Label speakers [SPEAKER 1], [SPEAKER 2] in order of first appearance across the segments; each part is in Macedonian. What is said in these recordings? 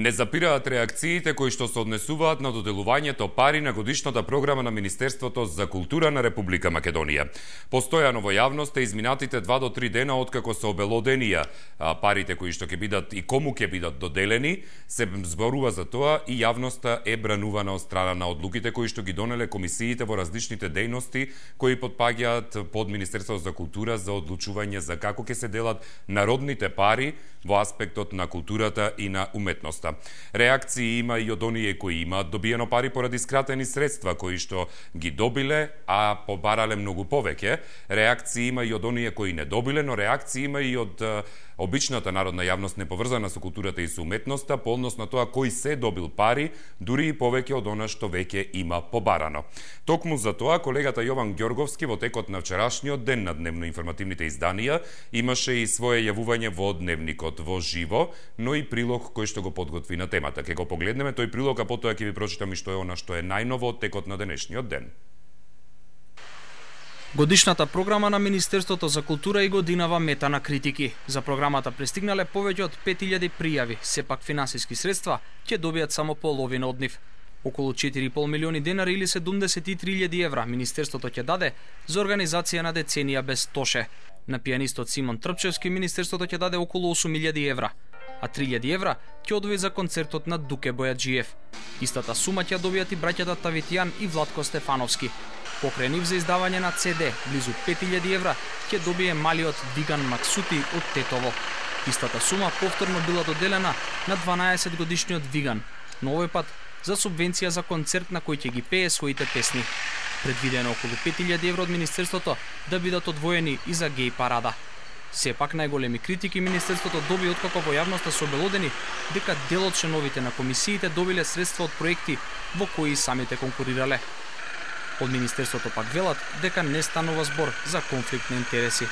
[SPEAKER 1] Не запираат реакциите кои што се однесуваат на доделувањето пари на годишната програма на Министерството за култура на Република Македонија. Постојано во јавност е изминатите 2 до 3 дена откако се обелоденија парите кои што ќе бидат и кому ќе бидат доделени, се зборува за тоа и јавноста е бранувана од страна на одлуките кои што ги донеле комисиите во различните дејности кои подпаѓаат под Министерството за култура за одлучување за како ќе се делат народните пари во аспектот на културата и на уметноста. Реакции има и од оние кои имаат добиено пари поради скратени средства кои што ги добиле, а побарале многу повеќе. Реакции има и од оние кои не добиле, но реакции има и од обичната народна јавност неповрзана со културата и со уметноста по однос на тоа кој се добил пари, дури и повеќе од она што веќе има побарано. Токму за тоа колегата Јован Ѓорговски во текот на вчерашниот ден на дневно информативните изданија имаше и свое јавување во дневникот во живо, но и прилог кој што го подготви на темата. Ке го погледнеме тој прилог, а потоа ќе ви прочитам и што е она што е најново од текот на денешниот ден.
[SPEAKER 2] Годишната програма на Министерството за култура и годинава мета на критики. За програмата пристигнале повеќе од 5000 пријави, сепак финансиски средства ќе добијат само половина од нив. Околу 4,5 милиони денари или 73.000 евра Министерството ќе даде за организација на деценија без тоше. На пианистот Симон Трпчевски Министерството ќе даде околу 8.000 евра, а 3.000 евра ќе одвои за концертот на Дуке Бојаджиев. Истата сума ќе добијат и браќата Тавитијан и Владко Стефановски. Покрај за издавање на CD, близу 5000 евра, ќе добие малиот Диган Максути од Тетово. Истата сума повторно била доделена на 12 годишниот Диган, но овој пат за субвенција за концерт на кој ќе ги пее своите песни. Предвидено околу 5000 евро од Министерството да бидат одвоени и за геј парада. Сепак најголеми критики Министерството доби откако во јавноста се обелодени дека дел од членовите на комисиите добиле средства од проекти во кои самите конкурирале. Од Министерството пак велат дека не станува збор за конфликт на интереси.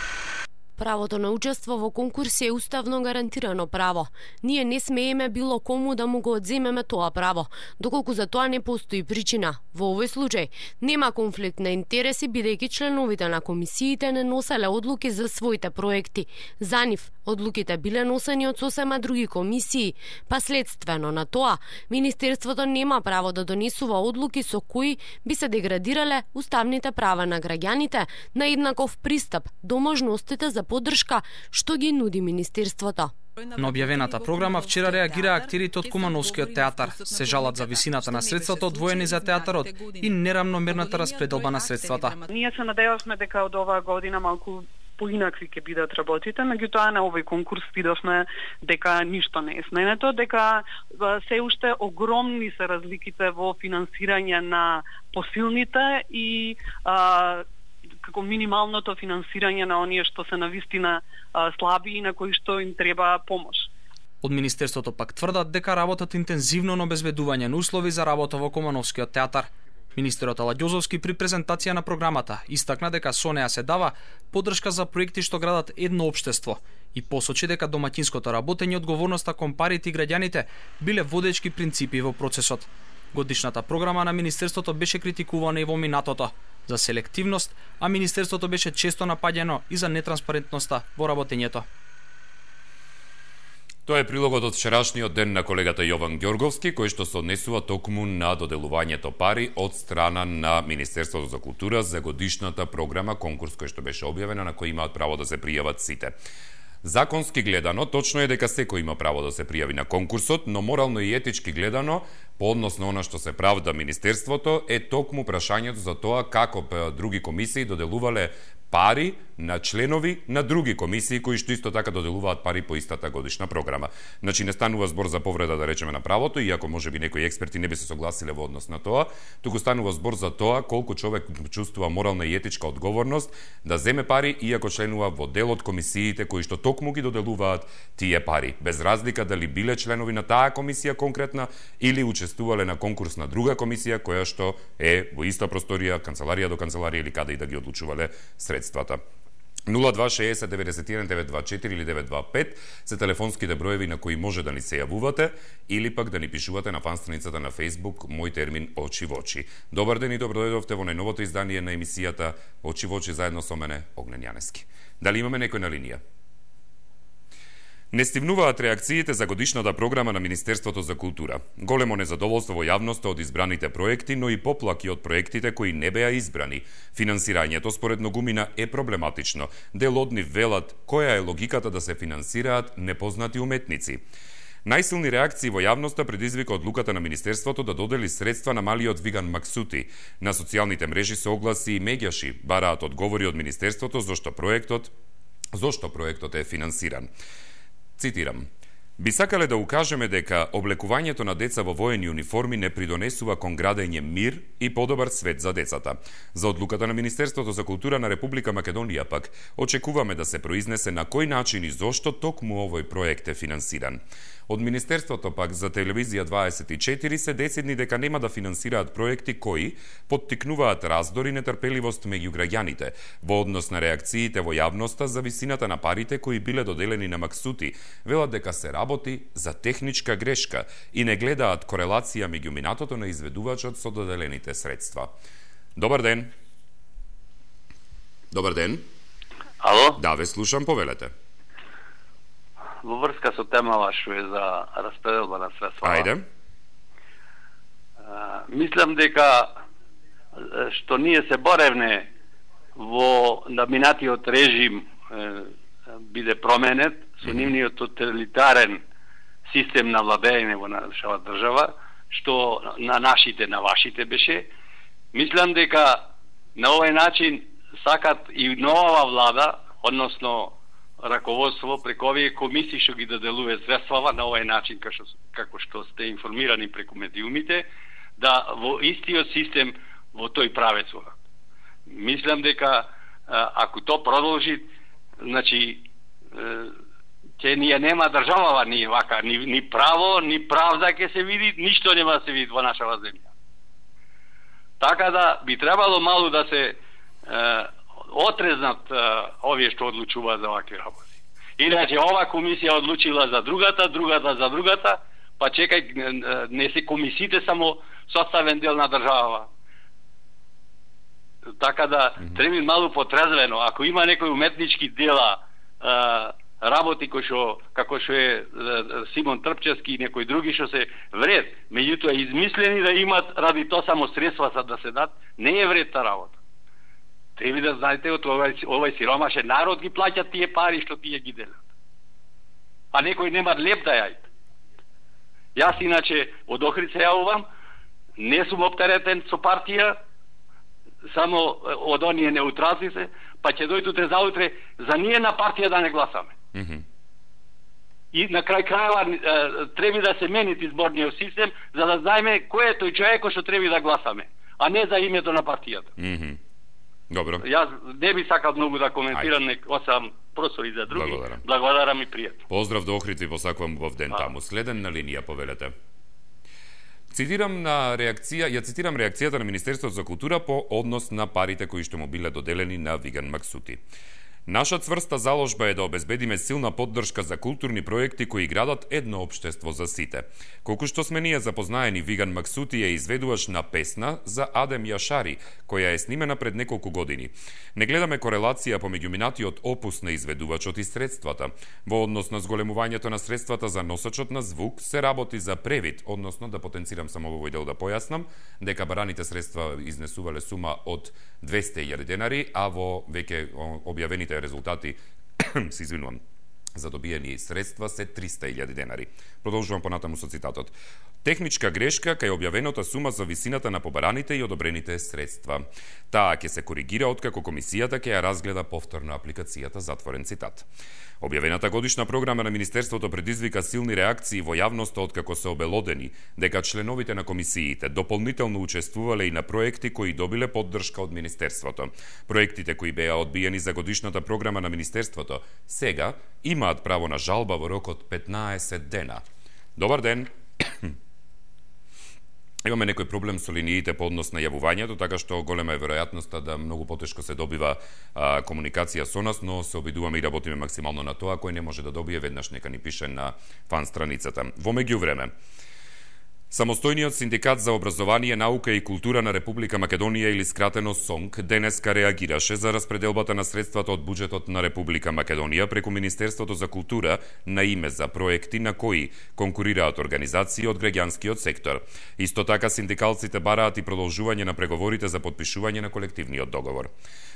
[SPEAKER 3] Правото на учество во конкурси е уставно гарантирано право. Ние не смееме било кому да му го одземеме тоа право, доколку за тоа не постои причина. Во овој случај нема конфликт на интереси бидејќи членовите на комисиите не носеле одлуки за своите проекти. За нив одлуките биле носени од сосема други комисии, па следствено на тоа Министерството нема право да донесува одлуки со кои би се деградирале уставните права на граѓаните на еднаков пристап до можностите за поддршка што ги нуди Министерството.
[SPEAKER 2] На објавената програма вчера реагира актерите од Кумановскиот театар. Се жалат за висината на средствата одвоени за театарот и неравномерната распределба на средствата.
[SPEAKER 4] Ние се надевавме дека од оваа година малку поинакви ќе бидат работите, меѓутоа на овој конкурс видовме дека ништо не е сменето, дека се уште огромни се разликите во финансирање на посилните и а, како минималното финансирање на оние што се навистина слаби и на кои што им треба помош.
[SPEAKER 2] Од Министерството пак тврдат дека работат интензивно на обезбедување на услови за работа во Комановскиот театар. Министерот Аладјозовски при презентација на програмата истакна дека со неа се дава поддршка за проекти што градат едно општество и посочи дека доматинското работење и одговорноста кон парите и граѓаните биле водечки принципи во процесот. Годишната програма на Министерството беше критикувана и во минатото за селективност, а Министерството беше често нападено и за нетранспарентноста во работењето.
[SPEAKER 1] Тоа е прилогот од вчерашниот ден на колегата Јован Ѓорговски, кој што се однесува токму на доделувањето пари од страна на Министерството за култура за годишната програма конкурс кој што беше објавена на кој имаат право да се пријават сите. Законски гледано, точно е дека секој има право да се пријави на конкурсот, но морално и етички гледано, по однос на она што се правда Министерството, е токму прашањето за тоа како па други комисии доделувале пари на членови на други комисии кои што исто така доделуваат пари по истата годишна програма. Значи не станува збор за повреда да речеме на правото, иако може би некои експерти не би се согласиле во однос на тоа, туку станува збор за тоа колку човек чувствува морална и етичка одговорност да земе пари иако членува во дел од комисиите кои што токму ги доделуваат тие пари, без разлика дали биле членови на таа комисија конкретна или учествувале на конкурс на друга комисија која што е во иста просторија, канцеларија до канцеларија или каде и да ги одлучувале средствата. 0260 или 925 се телефонските броеви на кои може да ни се јавувате или пак да ни пишувате на фан страницата на Facebook мој термин Очи во очи. Добар ден и добро дојдовте во најновото издание на емисијата Очи во очи заедно со мене Огнен Јанески. Дали имаме некој на линија? Не стивнуваат реакциите за годишната програма на Министерството за култура. Големо незадоволство во јавноста од избраните проекти, но и поплаки од проектите кои не беа избрани. Финансирањето според Ногумина е проблематично. Дел од нив велат која е логиката да се финансираат непознати уметници. Најсилни реакции во јавноста предизвика одлуката на Министерството да додели средства на малиот Виган Максути. На социјалните мрежи се огласи и меѓаши, бараат одговори од Министерството зашто проектот зашто проектот е финансиран. Цитирам. Би сакале да укажеме дека облекувањето на деца во воени униформи не придонесува кон градење мир и подобар свет за децата. За одлуката на Министерството за култура на Република Македонија пак очекуваме да се произнесе на кој начин и зошто токму овој проект е финансиран. Од Министерството пак за телевизија 24 се десидни дека нема да финансираат проекти кои поттикнуваат раздор и нетрпеливост меѓу граѓаните во однос на реакциите во јавноста за висината на парите кои биле доделени на Максути. Велат дека се работи за техничка грешка и не гледаат корелација меѓу минатото на изведувачот со доделените средства. Добар ден. Добар ден.
[SPEAKER 5] Ало?
[SPEAKER 1] Да, ве слушам, повелете
[SPEAKER 5] во врска со темава што е за распределба на средства.
[SPEAKER 1] Ајде.
[SPEAKER 5] мислам дека што ние се боревне во да минатиот режим е, биде променет со нивниот тоталитарен систем на владење во нашава држава, што на нашите, на вашите беше, мислам дека на овој начин сакат и нова влада, односно раководство преку овие комисии што ги доделува средствава на овој начин како што, како што сте информирани преку медиумите да во истиот систем во тој правец Мислам дека ако то продолжи, значи ќе ние нема држава ни вака, ни, ни право, ни правда ќе се види, ништо нема да се види во нашава земја. Така да би требало малу да се отрезнат овие што одлучуваат за вакви работи. Иначе ова комисија одлучила за другата, другата за другата, па чекај, не се комисиите само составен дел на држава. Така да треба малку потрезвено. Ако има некои уметнички дела, а, работи кои што како што е Симон Трпчевски и некои други што се вред, меѓутоа измислени да имат ради то само средства за да се дат, не е вред та работа. Треба да знаете од овој, овој сиромашен народ ги плаќат тие пари што тие ги делат. А некој нема леп да јајт. Јас иначе од Охрид се јавувам, не сум оптеретен со партија, само од оние неутралци се, па ќе дојдат утре заутре за ние на партија да не гласаме. Mm -hmm. И на крај крајава треба да се мени изборниот систем за да знаеме кој е тој човек што треба да гласаме, а не за името на партијата.
[SPEAKER 1] Mm -hmm. Добро.
[SPEAKER 5] Јас не би сакал многу да коментирам, нек осам просори за други. Благодарам. Благодарам и пријатно.
[SPEAKER 1] Поздрав до Охрид ви посакувам во ден а. таму. Следен на линија, повелете. Цитирам на реакција, ја цитирам реакцијата на Министерството за култура по однос на парите кои што му биле доделени на Виган Максути. Наша цврста заложба е да обезбедиме силна поддршка за културни проекти кои градат едно општество за сите. Колку што сме ние запознаени, Виган Максути е изведуваш на песна за Адем Јашари, која е снимена пред неколку години. Не гледаме корелација помеѓу минатиот опус на изведувачот и средствата. Во однос на зголемувањето на средствата за носачот на звук се работи за превид, односно да потенцирам само во овој дел да појаснам, дека бараните средства изнесувале сума од 200.000 денари, а во веќе објавените резултати, се извинувам, за добиени средства се 300.000 денари. Продолжувам понатаму со цитатот. Техничка грешка кај објавената сума за висината на побараните и одобрените средства. Таа ќе се коригира откако комисијата ќе ја разгледа повторно апликацијата, затворен цитат. Објавената годишна програма на Министерството предизвика силни реакции во јавноста откако се обелодени дека членовите на комисиите дополнително учествувале и на проекти кои добиле поддршка од Министерството. Проектите кои беа одбиени за годишната програма на Министерството сега имаат право на жалба во рок од 15 дена. Добар ден! Имаме некој проблем со линиите по однос на јавувањето, така што голема е веројатноста да многу потешко се добива а, комуникација со нас, но се обидуваме и работиме максимално на тоа, кој не може да добие веднаш нека ни пише на фан страницата. Во меѓувреме, Самостојниот синдикат за образование, наука и култура на Република Македонија или скратено СОНК денеска реагираше за распределбата на средствата од буџетот на Република Македонија преку Министерството за култура на име за проекти на кои конкурираат организации од граѓанскиот сектор. Исто така синдикалците бараат и продолжување на преговорите за подпишување на колективниот договор.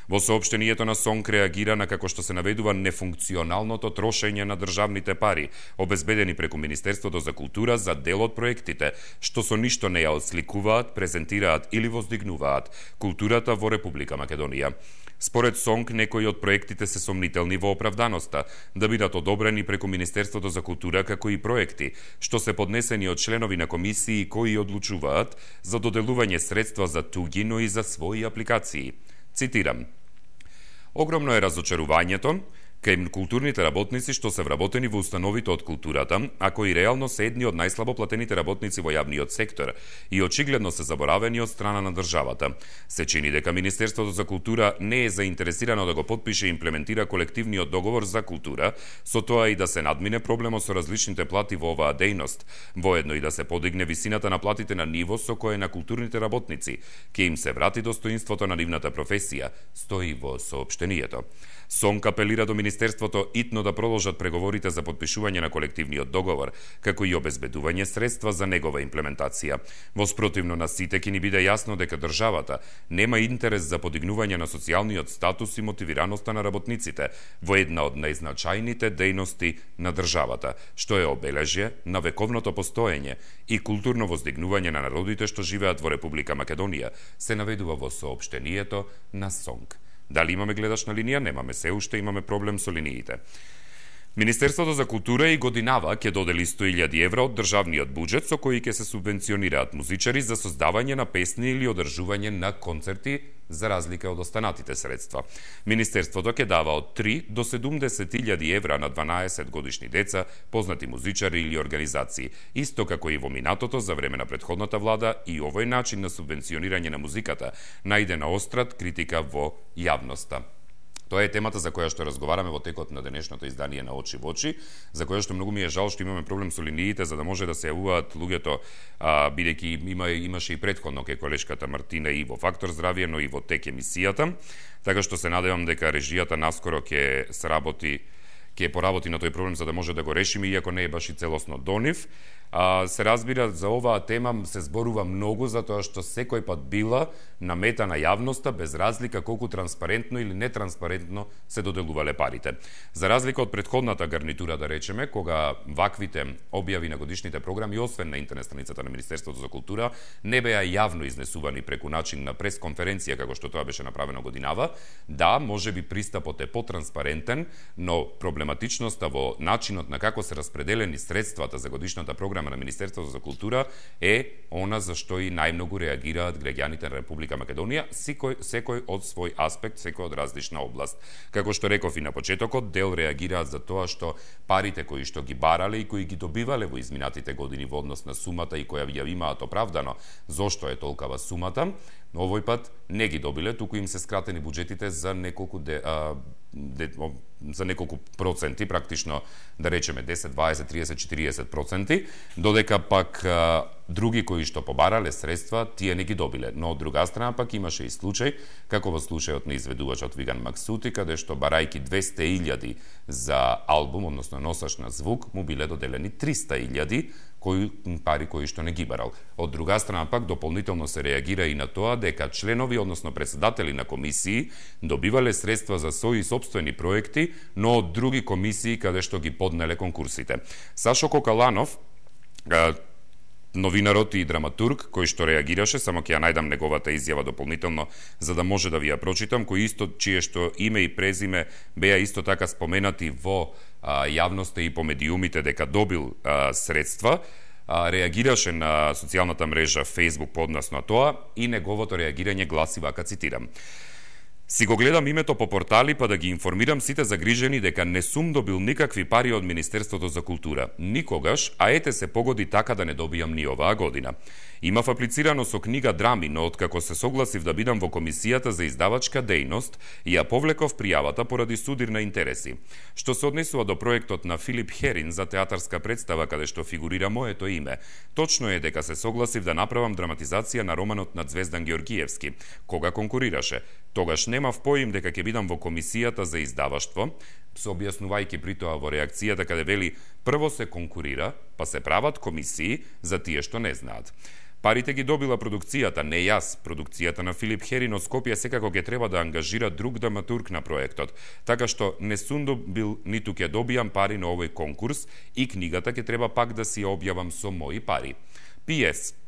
[SPEAKER 1] Во соопштението на СОНК реагира на како што се наведува нефункционалното трошење на државните пари, обезбедени преку Министерството за култура за дел од проектите, што со ништо не ја отсликуваат, презентираат или воздигнуваат културата во Република Македонија. Според СОНК, некои од проектите се сомнителни во оправданоста да бидат одобрени преку Министерството за култура како и проекти што се поднесени од членови на комисии кои одлучуваат за доделување средства за туги, но и за своји апликации. Цитирам. Огромно е разочарувањето кај културните работници што се вработени во установите од културата, а кои реално се едни од најслабо платените работници во јавниот сектор и очигледно се заборавени од страна на државата. Се чини дека Министерството за култура не е заинтересирано да го подпише и имплементира колективниот договор за култура, со тоа и да се надмине проблемот со различните плати во оваа дејност, воедно и да се подигне висината на платите на ниво со кое на културните работници ќе им се врати достоинството на нивната професија, стои во соопштението. Сонг апелира до Министерството итно да продолжат преговорите за подпишување на колективниот договор, како и обезбедување средства за негова имплементација. Во спротивно на сите ќе ни биде јасно дека државата нема интерес за подигнување на социјалниот статус и мотивираноста на работниците во една од најзначајните дејности на државата, што е обележје на вековното постоење и културно воздигнување на народите што живеат во Република Македонија, се наведува во соопштението на СОНК. Дали имаме гледачна линија? Немаме. Се уште имаме проблем со линиите. Министерството за култура и годинава ќе додели 100.000 евра од државниот буџет со кои ќе се субвенционираат музичари за создавање на песни или одржување на концерти за разлика од останатите средства. Министерството ќе дава од 3 до 70.000 евра на 12 годишни деца, познати музичари или организации, исто како и во минатото за време на предходната влада и овој начин на субвенционирање на музиката најде на острат критика во јавноста. Тоа е темата за која што разговараме во текот на денешното издание на Очи во очи, за која што многу ми е жал што имаме проблем со линиите за да може да се јавуваат луѓето, а, бидејќи има имаше и предходно ке колешката Мартина и во Фактор здравје, но и во тек емисијата. Така што се надевам дека режијата наскоро ќе сработи ќе поработи на тој проблем за да може да го решиме, иако не е баш и целосно до нив. А, се разбира, за оваа тема се зборува многу, затоа што секој пат била на мета на јавноста, без разлика колку транспарентно или нетранспарентно се доделувале парите. За разлика од предходната гарнитура, да речеме, кога ваквите објави на годишните програми, освен на интернет страницата на Министерството за култура, не беа јавно изнесувани преку начин на пресконференција, како што тоа беше направено годинава, да, може би пристапот е потранспарентен, но проблематичноста во начинот на како се распределени средствата за годишната програма програма на Министерството за култура е она за што и најмногу реагираат граѓаните на Република Македонија, секој, секој од свој аспект, секој од различна област. Како што реков и на почетокот, дел реагираат за тоа што парите кои што ги барале и кои ги добивале во изминатите години во однос на сумата и која ја имаат оправдано зошто е толкава сумата, но овој пат не ги добиле, туку им се скратени буџетите за неколку де, а, де, за неколку проценти, практично да речеме 10, 20, 30, 40 проценти, додека пак други кои што побарале средства, тие не ги добиле. Но од друга страна пак имаше и случај, како во случајот на изведувачот Виган Максути, каде што барајки 200.000 за албум, односно носач на звук, му биле доделени 300.000 кои пари кои што не ги барал. Од друга страна пак дополнително се реагира и на тоа дека членови, односно председатели на комисии, добивале средства за своји собствени проекти, но од други комисии каде што ги поднеле конкурсите. Сашо Кокаланов, новинарот и драматург кој што реагираше, само ќе ја најдам неговата изјава дополнително за да може да ви ја прочитам, кој исто чие што име и презиме беа исто така споменати во а, јавноста и по медиумите дека добил а, средства, а, реагираше на социјалната мрежа Facebook подносно тоа и неговото реагирање гласи вака цитирам. Си го гледам името по портали па да ги информирам сите загрижени дека не сум добил никакви пари од Министерството за култура. Никогаш, а ете се погоди така да не добијам ни оваа година. Имав аплицирано со книга драми, но откако се согласив да бидам во комисијата за издавачка дејност, ја повлеков пријавата поради судир на интереси. Што се однесува до проектот на Филип Херин за театарска представа каде што фигурира моето име, точно е дека се согласив да направам драматизација на романот на Звездан Георгиевски, кога конкурираше. Тогаш немав поим дека ќе бидам во комисијата за издаваштво, се објаснувајќи при тоа во реакцијата каде вели прво се конкурира, па се прават комисии за тие што не знаат. Парите ги добила продукцијата, не јас. Продукцијата на Филип Херин од Скопје секако ќе треба да ангажира друг драматург на проектот, така што не сум добил ниту ќе добијам пари на овој конкурс и книгата ќе треба пак да си ја објавам со мои пари. П.С.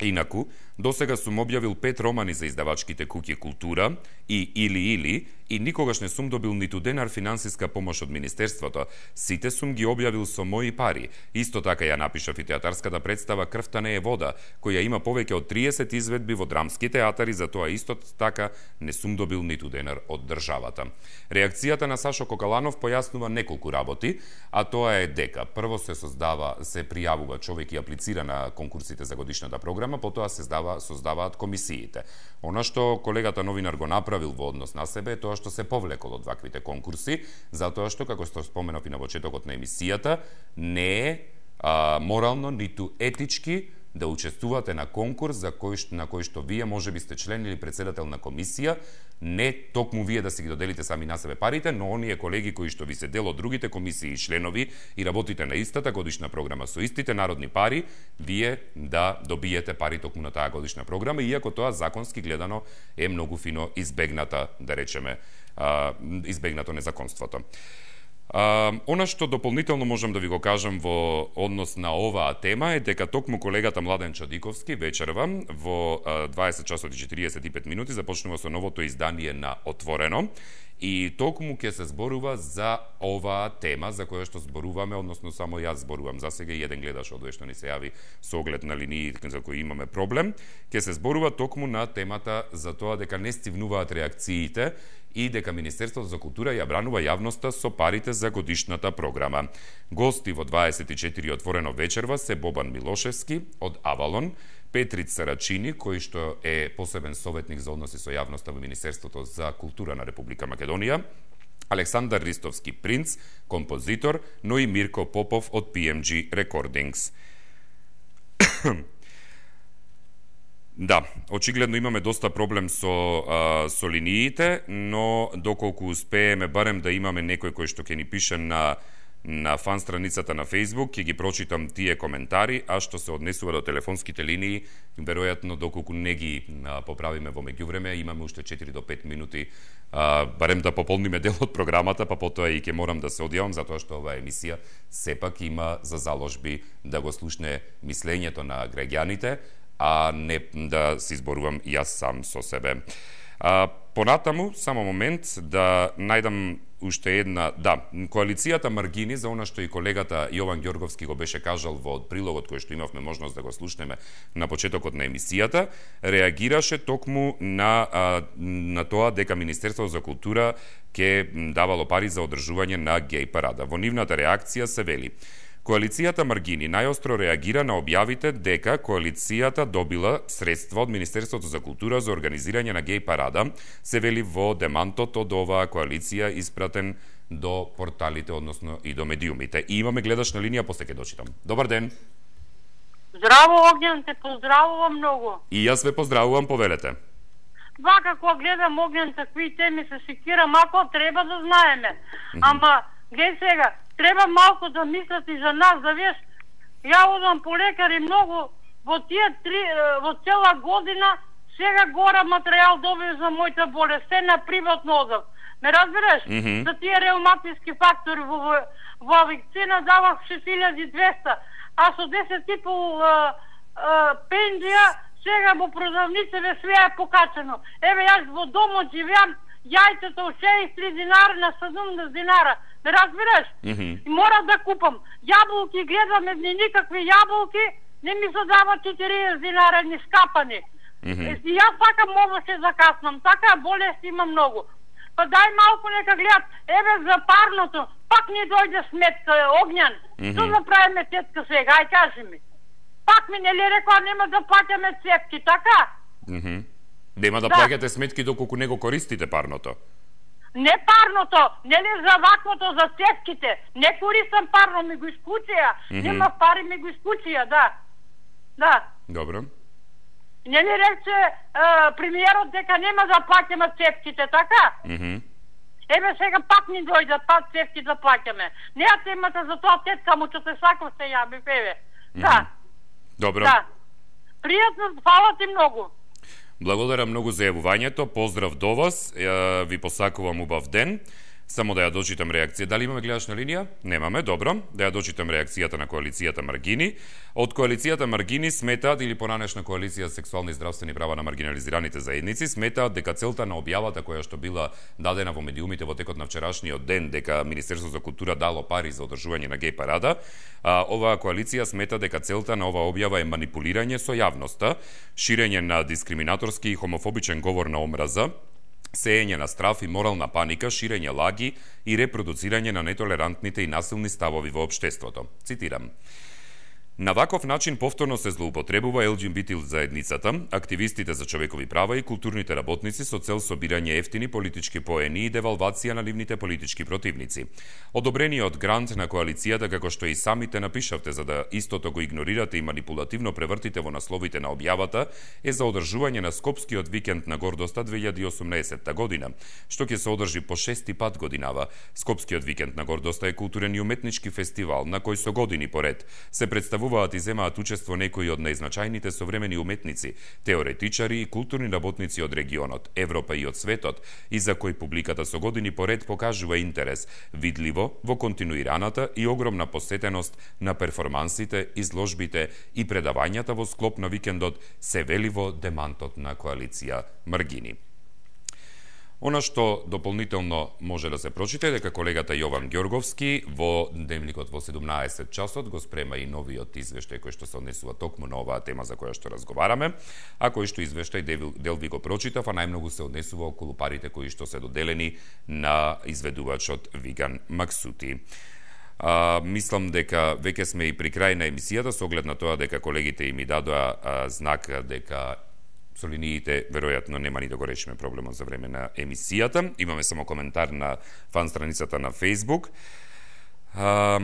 [SPEAKER 1] Инаку, До сега сум објавил пет романи за издавачките куќи Култура и Или Или и никогаш не сум добил ниту денар финансиска помош од Министерството. Сите сум ги објавил со мои пари. Исто така ја напишав и театарската представа Крвта не е вода, која има повеќе од 30 изведби во драмски театари, за тоа исто така не сум добил ниту денар од државата. Реакцијата на Сашо Кокаланов појаснува неколку работи, а тоа е дека прво се создава, се пријавува човек и аплицира на конкурсите за годишната програма, потоа се создава создава, создаваат комисиите. Она што колегата новинар го направил во однос на себе е тоа што се повлекол од ваквите конкурси, затоа што, како што споменав и на почетокот на емисијата, не е а, морално ниту етички да учествувате на конкурс за кој, на кој што вие може би сте член или председател на комисија, не токму вие да си ги доделите сами на себе парите, но оние колеги кои што ви се дел од другите комисии и членови и работите на истата годишна програма со истите народни пари, вие да добиете пари токму на таа годишна програма, иако тоа законски гледано е многу фино избегната, да речеме, избегнато незаконството. А, она што дополнително можам да ви го кажам во однос на оваа тема е дека токму колегата Младен Чадиковски вечерва во 20 часот и 45 минути започнува со новото издание на Отворено и токму ќе се зборува за оваа тема за која што зборуваме, односно само јас зборувам за сега и еден гледаш од што ни се јави со оглед на линии за кои имаме проблем, ќе се зборува токму на темата за тоа дека не стивнуваат реакциите и дека Министерството за култура ја бранува јавноста со парите за годишната програма. Гости во 24 отворено вечерва се Бобан Милошевски од Авалон, Петрит Сарачини, кој што е посебен советник за односи со јавноста во Министерството за култура на Република Македонија, Александар Ристовски принц, композитор, но и Мирко Попов од PMG Recordings. Да, очигледно имаме доста проблем со а, со линиите, но доколку успееме барем да имаме некој кој што ќе ни пише на на фан страницата на Facebook, ќе ги прочитам тие коментари, а што се однесува до телефонските линии, веројатно доколку не ги а, поправиме во меѓувреме, имаме уште 4 до 5 минути а, барем да пополниме дел од програмата, па потоа и ќе морам да се одјавам затоа што оваа емисија сепак има за заложби да го слушне мислењето на граѓаните, а не да се изборувам јас сам со себе. А, понатаму, само момент, да најдам уште една, да, коалицијата Маргини, за она што и колегата Јован Ѓорговски го беше кажал во прилогот кој што имавме можност да го слушнеме на почетокот на емисијата, реагираше токму на, а, на тоа дека Министерството за култура ќе давало пари за одржување на геј парада. Во нивната реакција се вели Коалицијата Маргини најостро реагира на објавите дека коалицијата добила средства од Министерството за култура за организирање на геј парада, се вели во демантот од оваа коалиција испратен до порталите, односно и до медиумите. И имаме гледаш на линија, после ќе дочитам. Добар ден!
[SPEAKER 6] Здраво, Огњан, те поздравувам многу.
[SPEAKER 1] И јас ве поздравувам, повелете.
[SPEAKER 6] Вака, кога гледам Огњан, такви теми се секирам, ако треба да знаеме. Ама, глед сега, треба малку да мислат и за нас, да виеш, ја одам по лекари многу, во тие три, во цела година, сега гора материјал добив за мојата болест, се на приватно одам. Ме разбираш? Mm -hmm. За тие реуматиски фактори во, во, во вакцина давах 6200, а со 10 типу а, а, пензија, сега во продавниците све е покачено. Еве јас во домот живеам, јајцето 63 динара на 70 динара. Ме разбираш? Mm -hmm. И мора да купам. Јаболки гледам едни никакви јаболки, не ми се дават 40 динара ни скапани. Mm -hmm. И јас сакам ово се закаснам. Така болест има многу. Па дај малку нека гледат. Еве за парното, пак ни дојде сметка, огњан. Mm -hmm. Што да правиме тетка сега? Ај кажи ми. пак ми нели рекоа нема да плаќаме цевки, така?
[SPEAKER 1] Мгм. Нема да
[SPEAKER 6] Да.
[SPEAKER 1] плаќате сметки доколку не го користите парното.
[SPEAKER 6] Не парното, нели за ваквото, за цевките. Не користам парно, ми го исклучија.
[SPEAKER 1] Мгм.
[SPEAKER 6] Нема пари, ми го исклучија, да. Да.
[SPEAKER 1] Добро.
[SPEAKER 6] Нели рече е, премиерот дека нема да плаќаме цевките, така?
[SPEAKER 1] Мгм.
[SPEAKER 6] Еве сега пак ни дојде пак цевки да плаќаме. Неа темата за тоа тетка му што се сакав се јави, еве. Да,
[SPEAKER 1] Добро.
[SPEAKER 6] да. Пријатно, фала ти многу.
[SPEAKER 1] Благодарам многу за јавувањето. Поздрав до вас. Ја, Ви посакувам убав ден. Само да ја дочитам реакција. Дали имаме гледачна линија? Немаме, добро. Да ја дочитам реакцијата на коалицијата Маргини. Од коалицијата Маргини сметаат или поранешна коалиција сексуални и здравствени права на маргинализираните заедници сметаат дека целта на објавата која што била дадена во медиумите во текот на вчерашниот ден дека Министерството за култура дало пари за одржување на гей парада, а, оваа коалиција смета дека целта на оваа објава е манипулирање со јавноста, ширење на дискриминаторски и хомофобичен говор на омраза, сеење на страф и морална паника, ширење лаги и репродуцирање на нетолерантните и насилни ставови во обштеството. Цитирам. На ваков начин повторно се злоупотребува ЛГБТ заедницата, активистите за човекови права и културните работници со цел собирање ефтини политички поени и девалвација на нивните политички противници. Одобрениот грант на коалицијата, како што и самите напишавте за да истото го игнорирате и манипулативно превртите во насловите на објавата, е за одржување на Скопскиот викенд на гордоста 2018 година, што ќе се одржи по шести пат годинава. Скопскиот викенд на гордоста е културен и уметнички фестивал на кој со години поред се представува представуваат и земаат учество некои од најзначајните современи уметници, теоретичари и културни работници од регионот, Европа и од светот, и за кои публиката со години поред покажува интерес, видливо во континуираната и огромна посетеност на перформансите, изложбите и предавањата во склоп на викендот се вели во демантот на коалиција Маргини. Она што дополнително може да се прочита дека колегата Јован Ѓорговски во дневникот во 17 часот го спрема и новиот извештај кој што се однесува токму на оваа тема за која што разговараме, а кој што извештај дел, ви го прочитав, а најмногу се однесува околу парите кои што се доделени на изведувачот Виган Максути. А, мислам дека веќе сме и при крај на емисијата со оглед на тоа дека колегите и ми дадоа а, знак дека со линиите веројатно нема ни да го решиме проблемот за време на емисијата. Имаме само коментар на фан страницата на Facebook. А,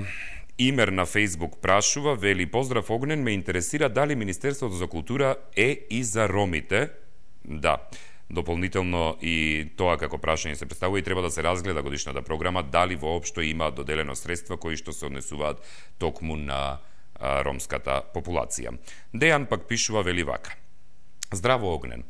[SPEAKER 1] Имер на Facebook прашува, вели поздрав Огнен, ме интересира дали Министерството за култура е и за ромите. Да. Дополнително и тоа како прашање се представува и треба да се разгледа годишната програма дали воопшто има доделено средства кои што се однесуваат токму на а, ромската популација. Дејан пак пишува вели вака. Здраво Огнен.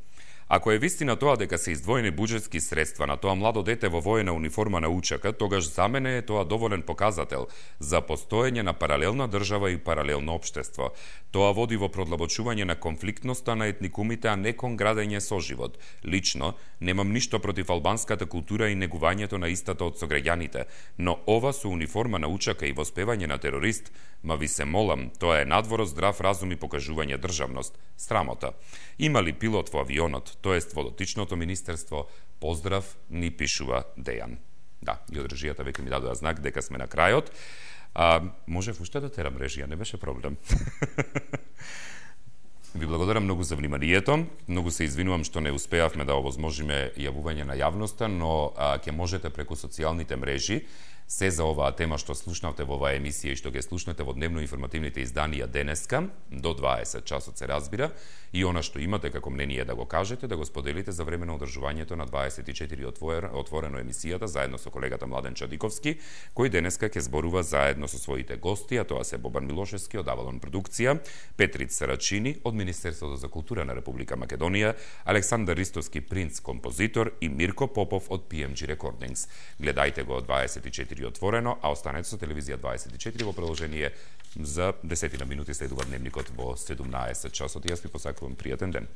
[SPEAKER 1] Ако е вистина тоа дека се издвоени буџетски средства на тоа младо дете во воена униформа на учака, тогаш за мене е тоа доволен показател за постоење на паралелна држава и паралелно општество. Тоа води во продлабочување на конфликтноста на етникумите, а не кон градење соживот. Лично, немам ништо против албанската култура и негувањето на истата од сограѓаните, но ова со униформа на учака и воспевање на терорист, ма ви се молам, тоа е надвор од здрав разум и покажување државност. Срамота. Има ли пилот во авионот, тоест во дотичното министерство, поздрав, ни пишува Дејан. Да, и од режијата веќе ми дадоа знак дека сме на крајот. А, можев уште да терам режија, не беше проблем. Ви благодарам многу за вниманието. Многу се извинувам што не успеавме да овозможиме јавување на јавноста, но а, ќе можете преку социјалните мрежи се за оваа тема што слушнавте во оваа емисија и што ќе слушнете во дневно информативните изданија денеска до 20 часот се разбира и она што имате како мнение да го кажете, да го споделите за време на одржувањето на 24 отвор, отворено емисијата заедно со колегата Младен Чадиковски, кој денеска ќе зборува заедно со своите гости, а тоа се Бобан Милошевски од Авалон продукција, Петрит Сарачини од Министерството за култура на Република Македонија, Александар Ристовски принц композитор и Мирко Попов од PMG Recordings. Гледајте го од 24 отворено, а останете со телевизија 24 во продолжение за 10 на минути следува дневникот во 17 часот. Јас ви посакувам пријатен ден.